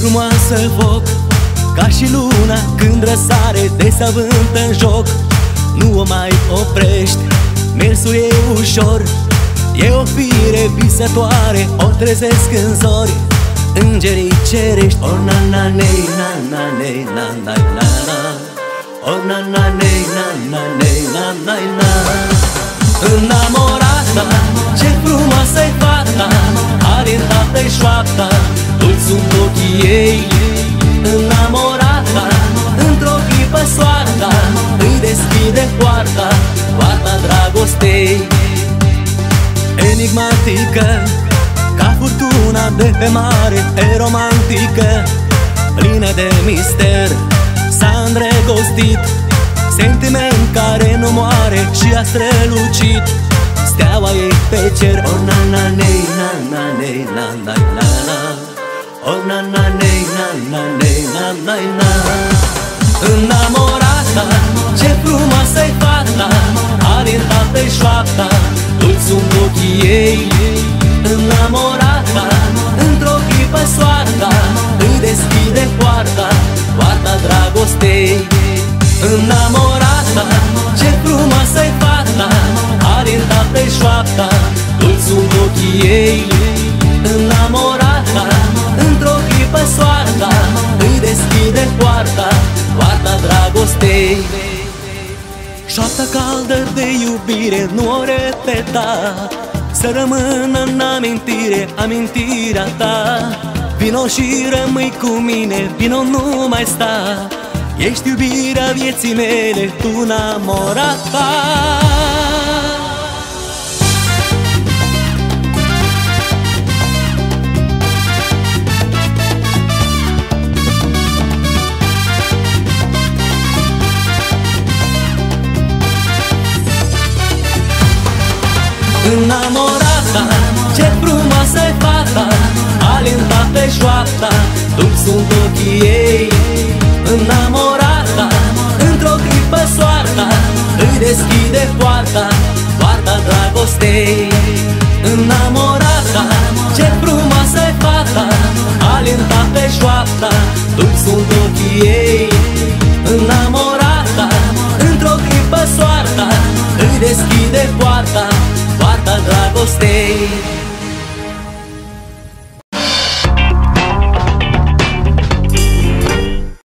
frumoasă foc Ca și luna când răsare De se în joc. Nu o mai oprești Mersul e ușor E o fire visătoare O trezesc în zori. Îngerii cerești O na na nei na na nei na na na na. O na na nei na na nei na na na. Înamorata Ce frumoasă-i fata Are în toate șoapta Dulci sunt ochii ei Înamorata Într-o clipă soarta Îi deschide poarta Poarta dragostei. Enigmatică Ca furtuna de pe mare E romantică Plină de mister. S-a îndrăgostit Sentiment care nu moare și a strălucit. Steaua ei pe cer. O na na nei na na nei na na na na O na na nei na na nei na na na. Înamorata, ce frumoasă-i fata Are în toate șoapta, dulci sunt ochii ei. Înamorata, într-o clipă soarta Îi deschide poarta, poarta dragostei. Înamorata, ce frumoasă-i fata Are în toate șoapta, dulci sunt ochii ei dragostei Șoapta caldă de iubire nu o repeta. Să rămână în amintire amintirea ta. Vino și rămâi cu mine, vino nu mai sta. Ești iubirea vieții mele, tu înamorata Înamorata, ce frumoasă e fata Alintată șoapta, dulci sunt ochii ei. Înamorata, într-o clipă soarta Îi deschide poarta, poarta dragostei. Înamorata, ce frumoasă e fata Alintată șoapta,